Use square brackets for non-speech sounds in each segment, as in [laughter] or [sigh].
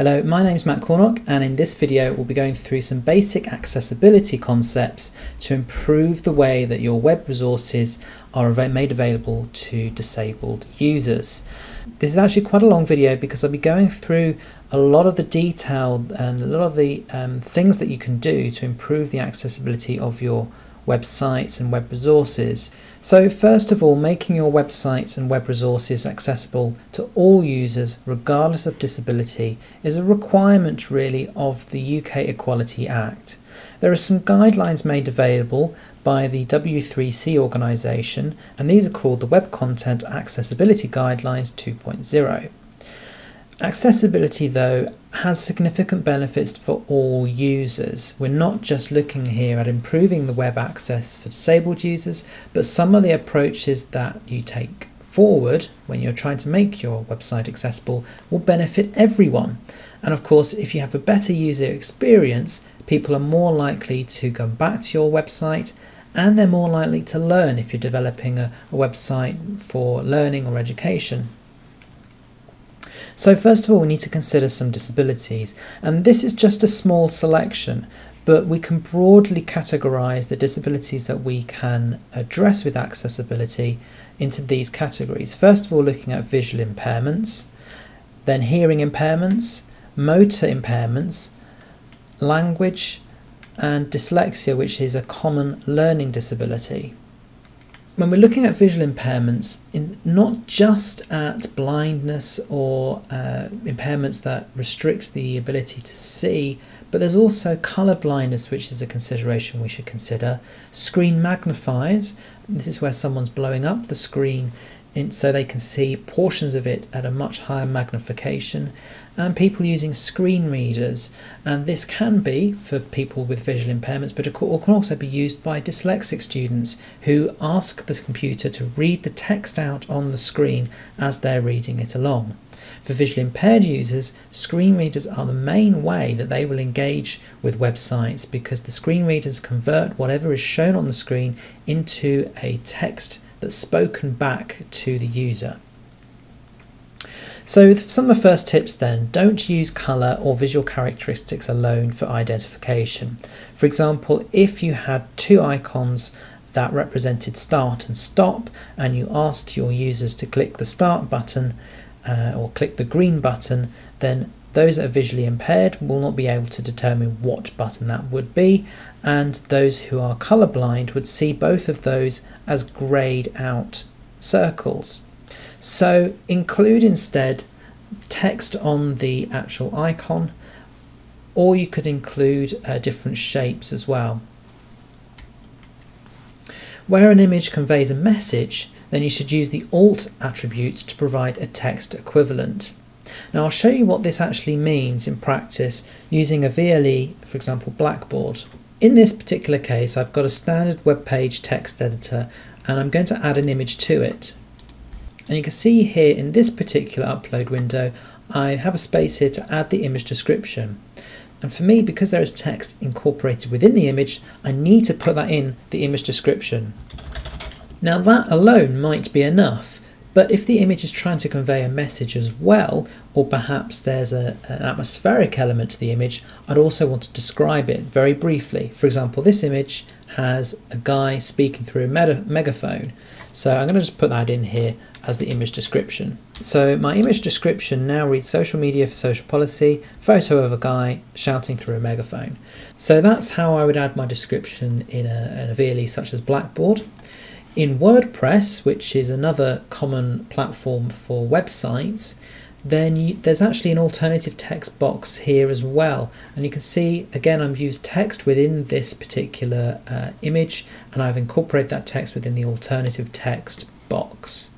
Hello, my name is Matt Cornock and in this video we'll be going through some basic accessibility concepts to improve the way that your web resources are made available to disabled users. This is actually quite a long video because I'll be going through a lot of the detail and a lot of the um, things that you can do to improve the accessibility of your websites and web resources. So first of all, making your websites and web resources accessible to all users regardless of disability is a requirement really of the UK Equality Act. There are some guidelines made available by the W3C organisation and these are called the Web Content Accessibility Guidelines 2.0. Accessibility, though, has significant benefits for all users. We're not just looking here at improving the web access for disabled users, but some of the approaches that you take forward when you're trying to make your website accessible will benefit everyone. And of course, if you have a better user experience, people are more likely to come back to your website and they're more likely to learn if you're developing a, a website for learning or education. So first of all, we need to consider some disabilities, and this is just a small selection, but we can broadly categorize the disabilities that we can address with accessibility into these categories. First of all, looking at visual impairments, then hearing impairments, motor impairments, language, and dyslexia, which is a common learning disability when we're looking at visual impairments, in, not just at blindness or uh, impairments that restrict the ability to see, but there's also colour blindness, which is a consideration we should consider. Screen magnifiers, this is where someone's blowing up the screen in, so they can see portions of it at a much higher magnification and people using screen readers and this can be for people with visual impairments but it can also be used by dyslexic students who ask the computer to read the text out on the screen as they're reading it along. For visually impaired users, screen readers are the main way that they will engage with websites because the screen readers convert whatever is shown on the screen into a text that's spoken back to the user. So some of the first tips then, don't use colour or visual characteristics alone for identification. For example, if you had two icons that represented start and stop and you asked your users to click the start button uh, or click the green button, then those that are visually impaired will not be able to determine what button that would be, and those who are colorblind would see both of those as grayed out circles. So include instead text on the actual icon, or you could include uh, different shapes as well. Where an image conveys a message, then you should use the alt attribute to provide a text equivalent. Now I'll show you what this actually means in practice using a VLE, for example Blackboard. In this particular case I've got a standard web page text editor and I'm going to add an image to it. And you can see here in this particular upload window I have a space here to add the image description. And for me, because there is text incorporated within the image, I need to put that in the image description. Now that alone might be enough, but if the image is trying to convey a message as well, or perhaps there's a, an atmospheric element to the image, I'd also want to describe it very briefly. For example, this image has a guy speaking through a megaphone. So I'm going to just put that in here as the image description. So my image description now reads social media for social policy, photo of a guy shouting through a megaphone. So that's how I would add my description in a, in a VLE such as Blackboard. In WordPress, which is another common platform for websites, then you, there's actually an alternative text box here as well. And you can see, again, I've used text within this particular uh, image and I've incorporated that text within the alternative text box.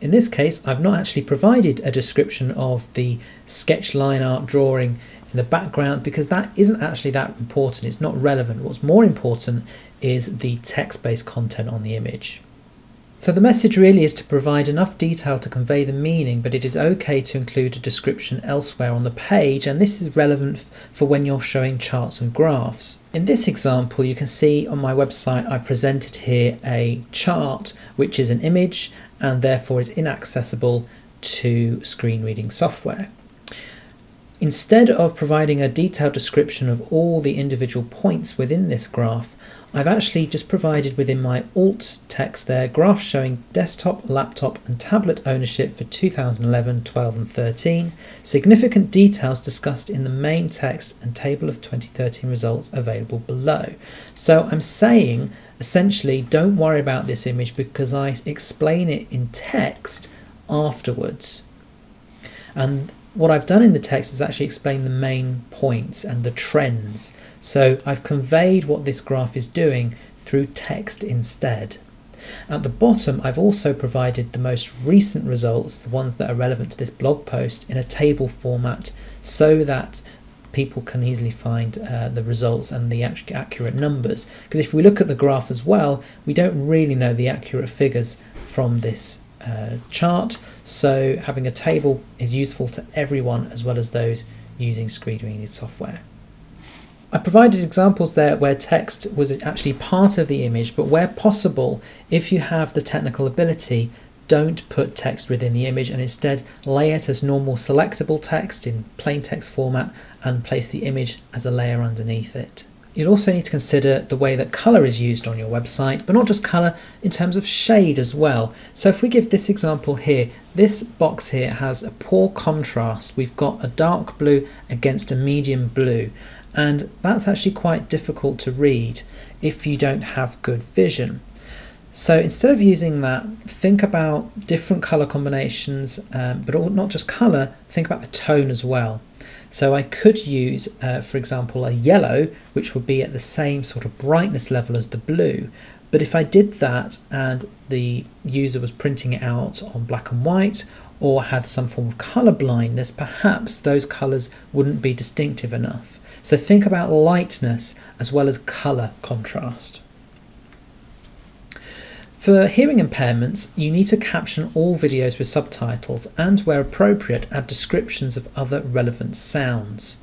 In this case, I've not actually provided a description of the sketch line art drawing in the background because that isn't actually that important. It's not relevant. What's more important is the text-based content on the image. So the message really is to provide enough detail to convey the meaning, but it is okay to include a description elsewhere on the page, and this is relevant for when you're showing charts and graphs. In this example, you can see on my website I presented here a chart, which is an image and therefore is inaccessible to screen reading software. Instead of providing a detailed description of all the individual points within this graph, I've actually just provided within my alt text there graph showing desktop, laptop and tablet ownership for 2011, 12 and 13, significant details discussed in the main text and table of 2013 results available below. So I'm saying essentially don't worry about this image because I explain it in text afterwards. And what I've done in the text is actually explain the main points and the trends. So I've conveyed what this graph is doing through text instead. At the bottom, I've also provided the most recent results, the ones that are relevant to this blog post, in a table format so that people can easily find uh, the results and the accurate numbers. Because if we look at the graph as well, we don't really know the accurate figures from this uh, chart. So having a table is useful to everyone as well as those using screen reading software. I provided examples there where text was actually part of the image, but where possible, if you have the technical ability, don't put text within the image and instead lay it as normal selectable text in plain text format and place the image as a layer underneath it. You'll also need to consider the way that colour is used on your website, but not just colour, in terms of shade as well. So if we give this example here, this box here has a poor contrast. We've got a dark blue against a medium blue, and that's actually quite difficult to read if you don't have good vision. So instead of using that, think about different colour combinations, um, but not just colour, think about the tone as well. So I could use, uh, for example, a yellow, which would be at the same sort of brightness level as the blue. But if I did that and the user was printing it out on black and white or had some form of colour blindness, perhaps those colours wouldn't be distinctive enough. So think about lightness as well as colour contrast. For hearing impairments, you need to caption all videos with subtitles and, where appropriate, add descriptions of other relevant sounds.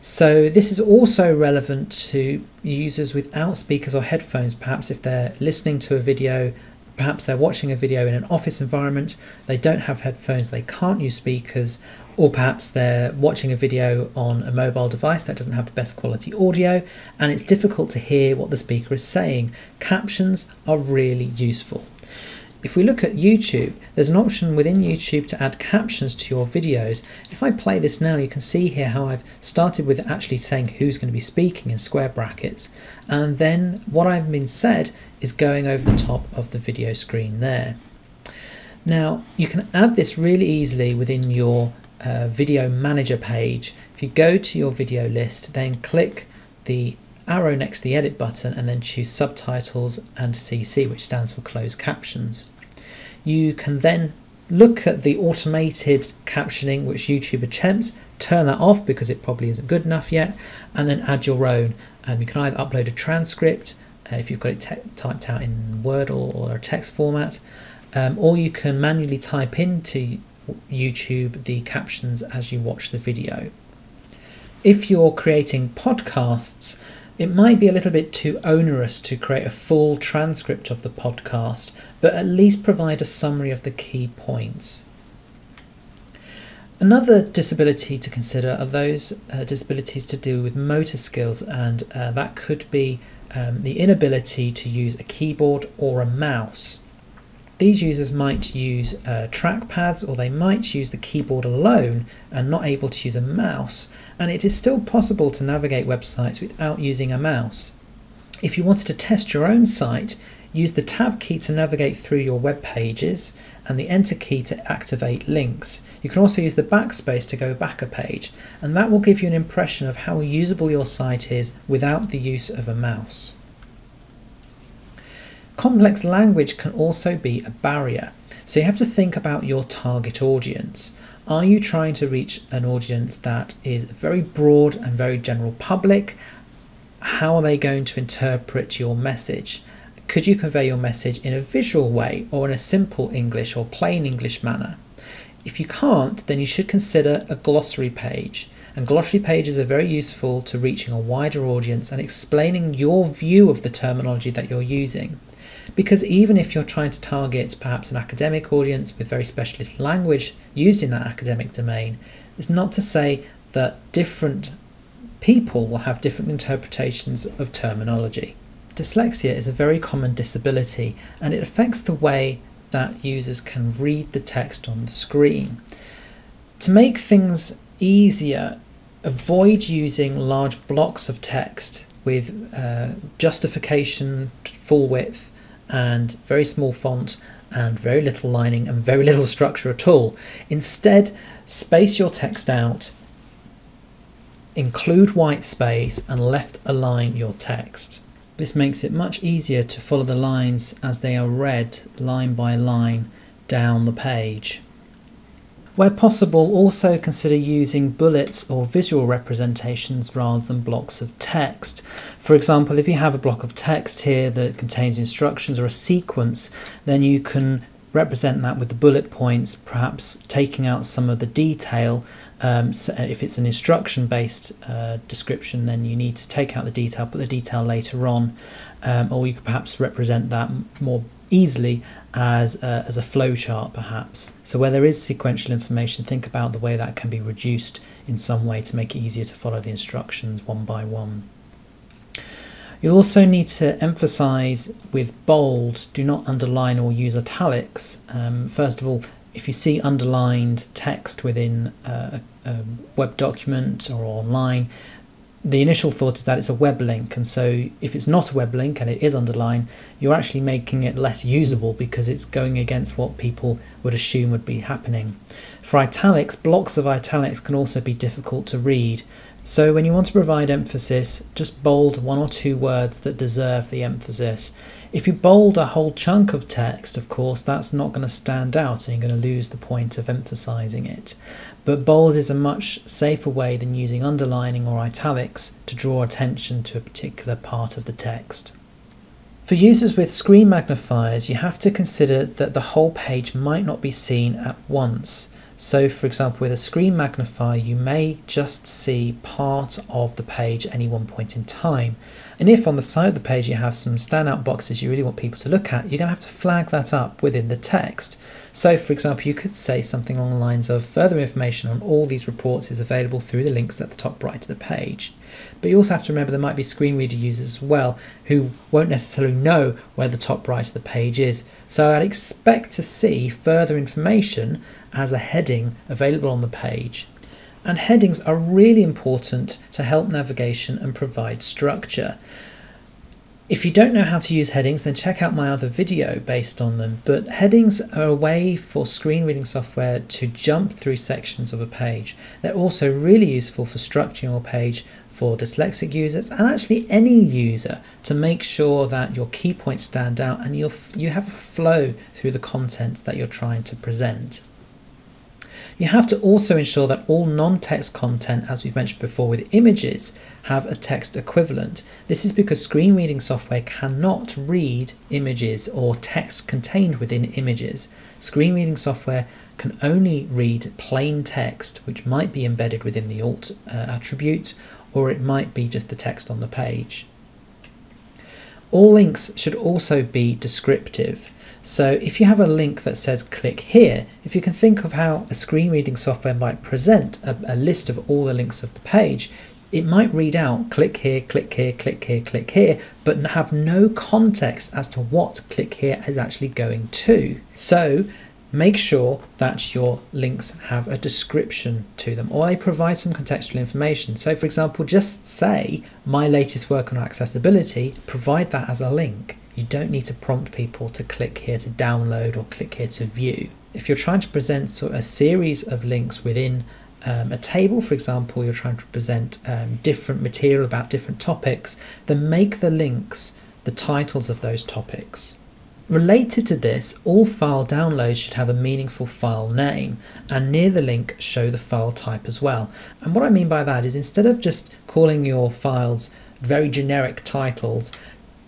So this is also relevant to users without speakers or headphones, perhaps if they're listening to a video, perhaps they're watching a video in an office environment, they don't have headphones, they can't use speakers, or perhaps they're watching a video on a mobile device that doesn't have the best quality audio and it's difficult to hear what the speaker is saying. Captions are really useful. If we look at YouTube, there's an option within YouTube to add captions to your videos. If I play this now, you can see here how I've started with actually saying who's going to be speaking in square brackets. And then what I've been said is going over the top of the video screen there. Now, you can add this really easily within your uh, video manager page, if you go to your video list, then click the arrow next to the edit button and then choose subtitles and CC, which stands for closed captions. You can then look at the automated captioning which YouTube attempts, turn that off because it probably isn't good enough yet, and then add your own. Um, you can either upload a transcript uh, if you've got it typed out in Word or, or a text format, um, or you can manually type into YouTube the captions as you watch the video. If you're creating podcasts, it might be a little bit too onerous to create a full transcript of the podcast, but at least provide a summary of the key points. Another disability to consider are those uh, disabilities to do with motor skills, and uh, that could be um, the inability to use a keyboard or a mouse. These users might use uh, trackpads or they might use the keyboard alone and not able to use a mouse, and it is still possible to navigate websites without using a mouse. If you wanted to test your own site, use the tab key to navigate through your web pages and the enter key to activate links. You can also use the backspace to go back a page, and that will give you an impression of how usable your site is without the use of a mouse. Complex language can also be a barrier. So you have to think about your target audience. Are you trying to reach an audience that is very broad and very general public? How are they going to interpret your message? Could you convey your message in a visual way or in a simple English or plain English manner? If you can't, then you should consider a glossary page. And glossary pages are very useful to reaching a wider audience and explaining your view of the terminology that you're using. Because even if you're trying to target perhaps an academic audience with very specialist language used in that academic domain, it's not to say that different people will have different interpretations of terminology. Dyslexia is a very common disability and it affects the way that users can read the text on the screen. To make things easier, avoid using large blocks of text with uh, justification, full width, and very small font, and very little lining, and very little [laughs] structure at all. Instead, space your text out, include white space, and left align your text. This makes it much easier to follow the lines as they are read line by line down the page. Where possible, also consider using bullets or visual representations rather than blocks of text. For example, if you have a block of text here that contains instructions or a sequence, then you can represent that with the bullet points, perhaps taking out some of the detail. Um, so if it's an instruction based uh, description, then you need to take out the detail, put the detail later on, um, or you could perhaps represent that more easily as a, as a flow chart perhaps. So where there is sequential information, think about the way that can be reduced in some way to make it easier to follow the instructions one by one. You'll also need to emphasize with bold, do not underline or use italics. Um, first of all, if you see underlined text within a, a web document or online, the initial thought is that it's a web link, and so if it's not a web link and it is underlined, you're actually making it less usable because it's going against what people would assume would be happening. For italics, blocks of italics can also be difficult to read, so when you want to provide emphasis, just bold one or two words that deserve the emphasis. If you bold a whole chunk of text, of course, that's not going to stand out and you're going to lose the point of emphasizing it. But bold is a much safer way than using underlining or italics to draw attention to a particular part of the text. For users with screen magnifiers, you have to consider that the whole page might not be seen at once. So for example, with a screen magnifier, you may just see part of the page at any one point in time. And if on the side of the page you have some standout boxes you really want people to look at, you're going to have to flag that up within the text. So for example, you could say something along the lines of further information on all these reports is available through the links at the top right of the page. But you also have to remember there might be screen reader users as well who won't necessarily know where the top right of the page is. So I'd expect to see further information as a heading available on the page. And headings are really important to help navigation and provide structure. If you don't know how to use headings, then check out my other video based on them. But headings are a way for screen reading software to jump through sections of a page. They're also really useful for structuring your page for dyslexic users and actually any user to make sure that your key points stand out and you you have a flow through the content that you're trying to present. You have to also ensure that all non-text content, as we've mentioned before with images, have a text equivalent. This is because screen reading software cannot read images or text contained within images. Screen reading software can only read plain text, which might be embedded within the alt uh, attribute, or it might be just the text on the page. All links should also be descriptive. So if you have a link that says click here, if you can think of how a screen reading software might present a, a, list of all the links of the page, it might read out click here, click here, click here, click here, but have no context as to what click here is actually going to. So make sure that your links have a description to them or they provide some contextual information. So for example, just say my latest work on accessibility, provide that as a link. You don't need to prompt people to click here to download or click here to view. If you're trying to present sort of a series of links within um, a table, for example, you're trying to present um, different material about different topics, then make the links the titles of those topics. Related to this, all file downloads should have a meaningful file name and near the link show the file type as well. And what I mean by that is instead of just calling your files very generic titles,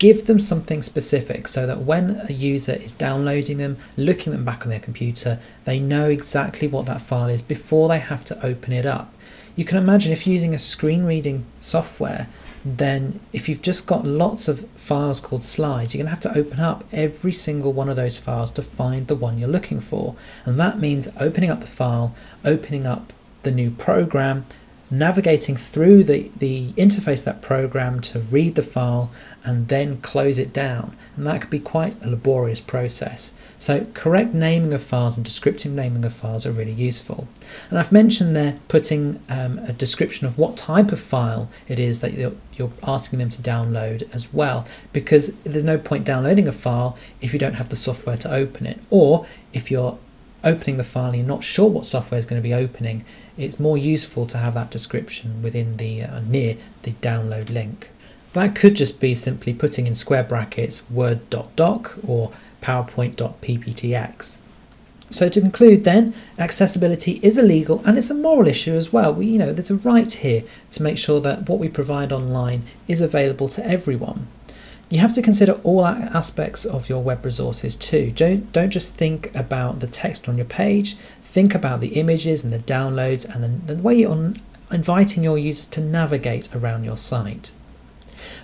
give them something specific so that when a user is downloading them, looking them back on their computer, they know exactly what that file is before they have to open it up. You can imagine if using a screen reading software, then if you've just got lots of files called slides, you're going to have to open up every single one of those files to find the one you're looking for. And that means opening up the file, opening up the new program, navigating through the, the interface that program to read the file and then close it down. And that could be quite a laborious process. So correct naming of files and descriptive naming of files are really useful. And I've mentioned there putting um, a description of what type of file it is that you're, you're asking them to download as well, because there's no point downloading a file if you don't have the software to open it, or if you're opening the file and you're not sure what software is going to be opening, it's more useful to have that description within the uh, near the download link. That could just be simply putting in square brackets word.doc or powerpoint.pptx. So to conclude then, accessibility is illegal and it's a moral issue as well. We, you know, there's a right here to make sure that what we provide online is available to everyone. You have to consider all aspects of your web resources too. Don't, don't just think about the text on your page, think about the images and the downloads and the, the way you're inviting your users to navigate around your site.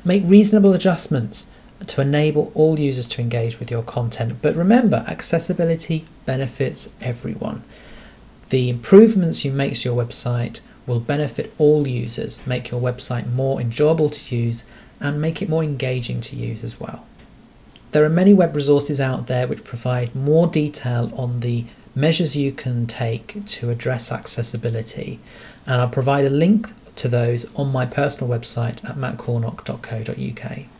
Make reasonable adjustments to enable all users to engage with your content. But remember, accessibility benefits everyone. The improvements you make to your website will benefit all users, make your website more enjoyable to use, and make it more engaging to use as well. There are many web resources out there which provide more detail on the measures you can take to address accessibility, and I'll provide a link to those on my personal website at mattcornock.co.uk.